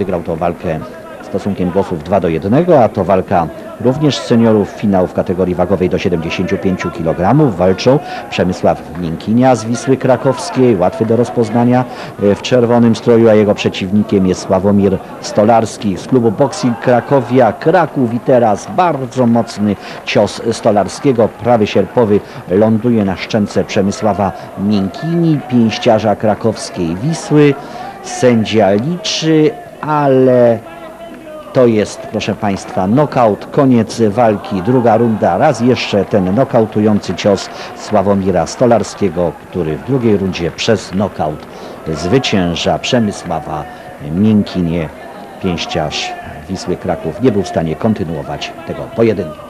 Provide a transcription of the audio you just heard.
wygrał tą walkę stosunkiem głosów 2 do 1, a to walka również seniorów. Finał w kategorii wagowej do 75 kg. Walczą Przemysław Miękinia z Wisły Krakowskiej, łatwy do rozpoznania e, w czerwonym stroju, a jego przeciwnikiem jest Sławomir Stolarski z klubu Boxing Krakowia, Kraków i teraz bardzo mocny cios Stolarskiego. Prawy sierpowy ląduje na szczęce Przemysława Miękini, pięściarza krakowskiej Wisły. Sędzia liczy, ale to jest, proszę Państwa, knockout, koniec walki, druga runda. Raz jeszcze ten nokautujący cios Sławomira Stolarskiego, który w drugiej rundzie przez knockout zwycięża Przemysława Miękinie. Pięściarz Wisły Kraków nie był w stanie kontynuować tego pojedynku.